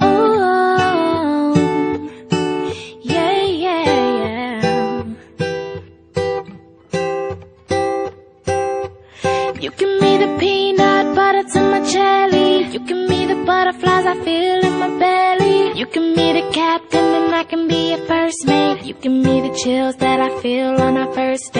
Oh, you give me the peanut butter to my jelly. You give me the butterflies I feel in my belly. You give me the captain and I can be your first mate. You give me the chills that I feel on our first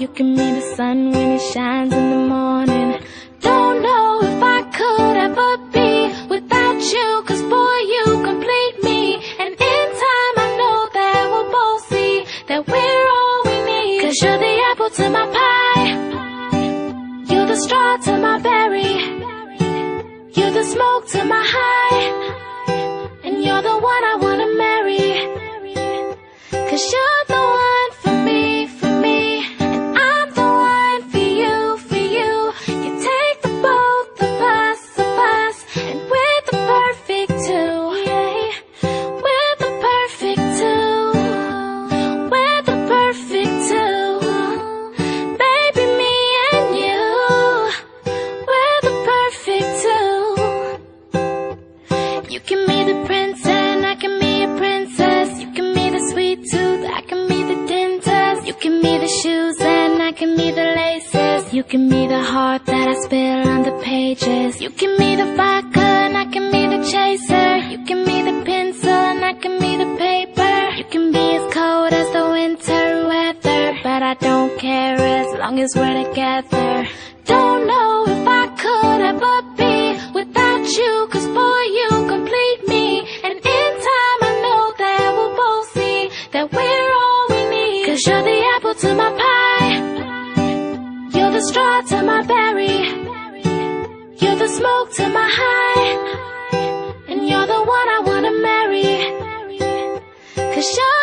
you give me the sun when it shines in the morning. Don't know if I could ever be without you, cause boy, you complete me. And in time, I know that we'll both see that we're all we need. Cause you're the apple to my pie, you're the straw to my berry, you're the smoke to my high, and you're the one I wanna marry. Cause you're You can be the prince and I can be a princess. You can be the sweet tooth, I can be the dentist. You can be the shoes and I can be the laces. You can be the heart that I spill on the pages. You can be the vodka and I can be the chaser. You can be the pencil and I can be the paper. You can be as cold as the winter weather, but I don't care as long as we're together. Don't know if I could ever be without you, cause boy, you the apple to my pie, you're the straw to my berry, you're the smoke to my high, and you're the one I wanna marry. Cause you're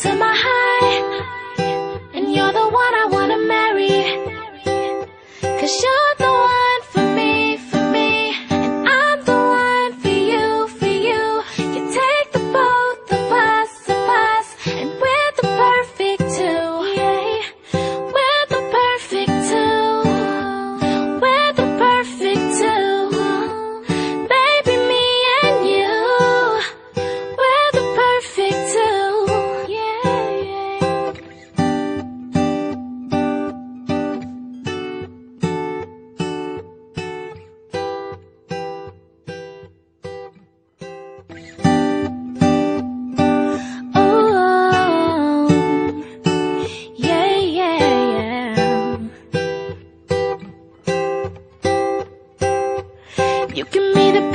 to my high, and you're the one I wanna marry. Cause you're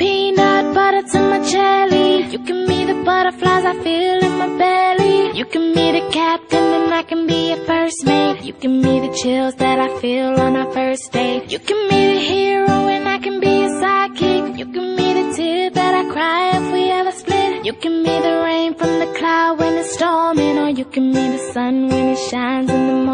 peanut butter to my jelly. You can me the butterflies I feel in my belly. You can me the captain and I can be your first mate. You can me the chills that I feel on our first date. You can me the hero and I can be your sidekick. You can me the tear that I cry if we ever split. You can me the rain from the cloud when it's storming, or you can me the sun when it shines in the morning.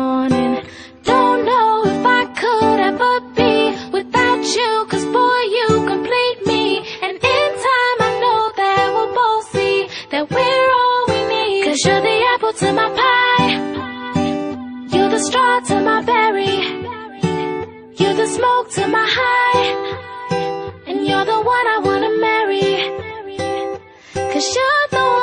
The smoke to my high, and you're the one I wanna marry. Cause you're the one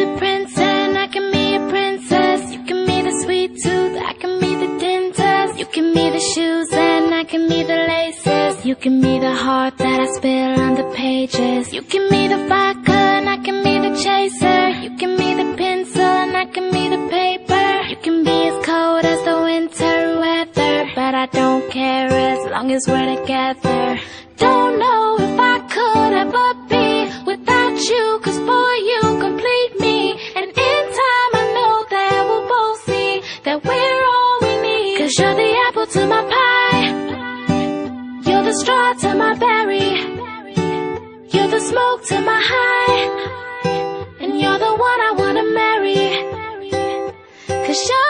the prince and I can be a princess. You can be the sweet tooth, I can be the dentist. You can be the shoes and I can be the laces. You can be the heart that I spill on the pages. You can be the vodka and I can be the chaser. You can be the pencil and I can be the paper. You can be as cold as the winter weather, but I don't care as long as we're together. Don't know if I could ever be without you, cause boy, the straw to my berry, you're the smoke to my high, and you're the one I wanna marry. Cause you're